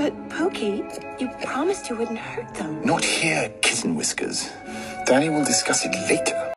But, Pokey, you promised you wouldn't hurt them. Not here, Kitten Whiskers. Danny will discuss it later.